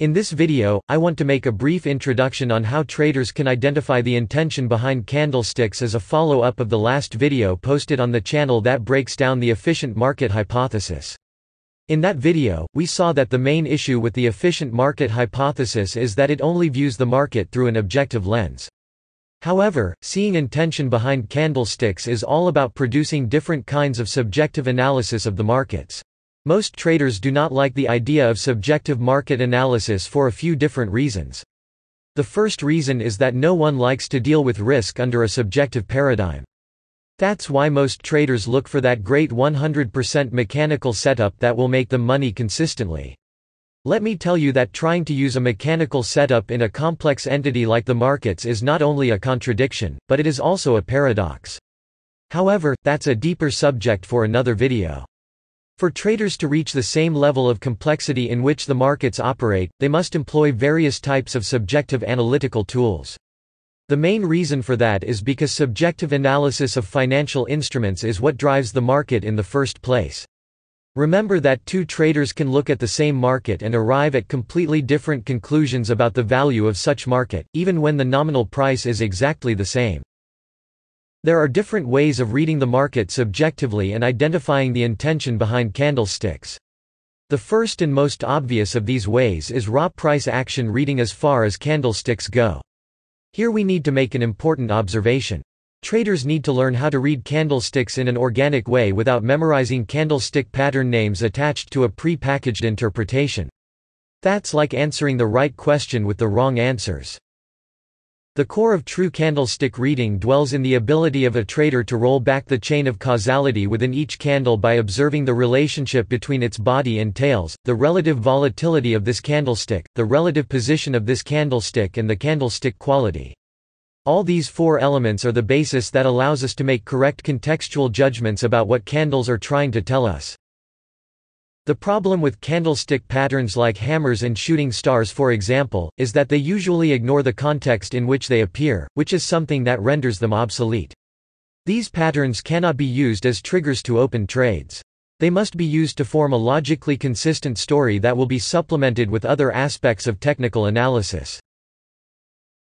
In this video, I want to make a brief introduction on how traders can identify the intention behind candlesticks as a follow-up of the last video posted on the channel that breaks down the efficient market hypothesis. In that video, we saw that the main issue with the efficient market hypothesis is that it only views the market through an objective lens. However, seeing intention behind candlesticks is all about producing different kinds of subjective analysis of the markets. Most traders do not like the idea of subjective market analysis for a few different reasons. The first reason is that no one likes to deal with risk under a subjective paradigm. That's why most traders look for that great 100% mechanical setup that will make them money consistently. Let me tell you that trying to use a mechanical setup in a complex entity like the markets is not only a contradiction, but it is also a paradox. However, that's a deeper subject for another video. For traders to reach the same level of complexity in which the markets operate, they must employ various types of subjective analytical tools. The main reason for that is because subjective analysis of financial instruments is what drives the market in the first place. Remember that two traders can look at the same market and arrive at completely different conclusions about the value of such market, even when the nominal price is exactly the same. There are different ways of reading the market subjectively and identifying the intention behind candlesticks. The first and most obvious of these ways is raw price action reading as far as candlesticks go. Here we need to make an important observation. Traders need to learn how to read candlesticks in an organic way without memorizing candlestick pattern names attached to a pre-packaged interpretation. That's like answering the right question with the wrong answers. The core of true candlestick reading dwells in the ability of a trader to roll back the chain of causality within each candle by observing the relationship between its body and tails, the relative volatility of this candlestick, the relative position of this candlestick and the candlestick quality. All these four elements are the basis that allows us to make correct contextual judgments about what candles are trying to tell us. The problem with candlestick patterns like hammers and shooting stars for example, is that they usually ignore the context in which they appear, which is something that renders them obsolete. These patterns cannot be used as triggers to open trades. They must be used to form a logically consistent story that will be supplemented with other aspects of technical analysis.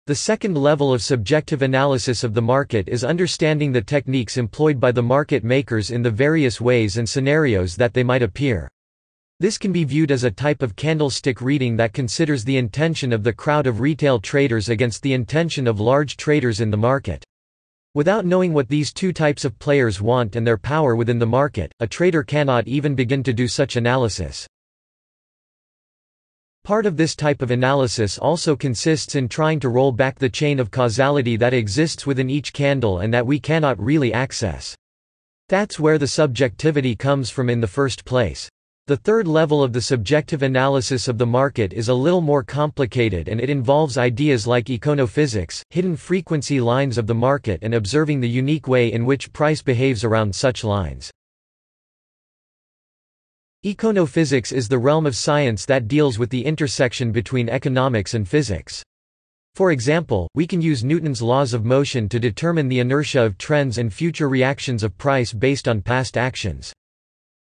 The second level of subjective analysis of the market is understanding the techniques employed by the market makers in the various ways and scenarios that they might appear. This can be viewed as a type of candlestick reading that considers the intention of the crowd of retail traders against the intention of large traders in the market. Without knowing what these two types of players want and their power within the market, a trader cannot even begin to do such analysis. Part of this type of analysis also consists in trying to roll back the chain of causality that exists within each candle and that we cannot really access. That's where the subjectivity comes from in the first place. The third level of the subjective analysis of the market is a little more complicated and it involves ideas like econophysics, hidden frequency lines of the market and observing the unique way in which price behaves around such lines. Econophysics is the realm of science that deals with the intersection between economics and physics. For example, we can use Newton's laws of motion to determine the inertia of trends and future reactions of price based on past actions.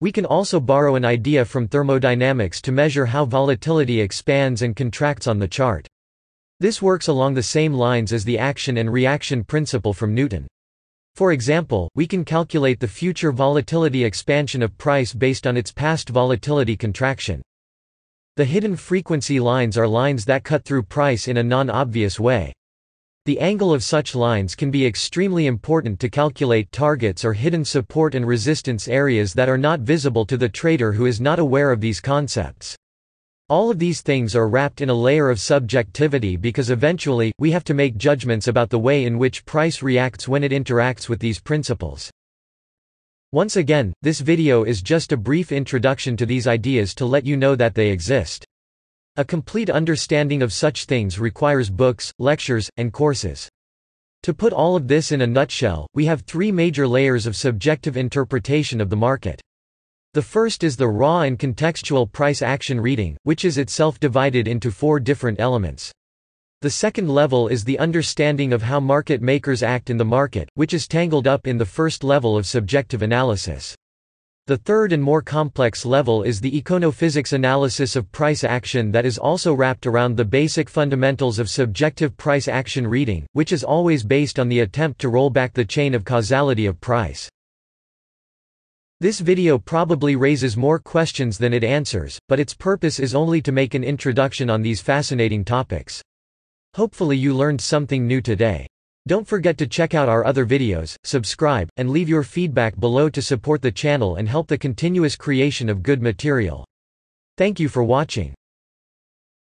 We can also borrow an idea from thermodynamics to measure how volatility expands and contracts on the chart. This works along the same lines as the action and reaction principle from Newton. For example, we can calculate the future volatility expansion of price based on its past volatility contraction. The hidden frequency lines are lines that cut through price in a non-obvious way. The angle of such lines can be extremely important to calculate targets or hidden support and resistance areas that are not visible to the trader who is not aware of these concepts. All of these things are wrapped in a layer of subjectivity because eventually, we have to make judgments about the way in which price reacts when it interacts with these principles. Once again, this video is just a brief introduction to these ideas to let you know that they exist. A complete understanding of such things requires books, lectures, and courses. To put all of this in a nutshell, we have three major layers of subjective interpretation of the market. The first is the raw and contextual price action reading, which is itself divided into four different elements. The second level is the understanding of how market makers act in the market, which is tangled up in the first level of subjective analysis. The third and more complex level is the econophysics analysis of price action that is also wrapped around the basic fundamentals of subjective price action reading, which is always based on the attempt to roll back the chain of causality of price. This video probably raises more questions than it answers, but its purpose is only to make an introduction on these fascinating topics. Hopefully you learned something new today. Don't forget to check out our other videos, subscribe, and leave your feedback below to support the channel and help the continuous creation of good material. Thank you for watching.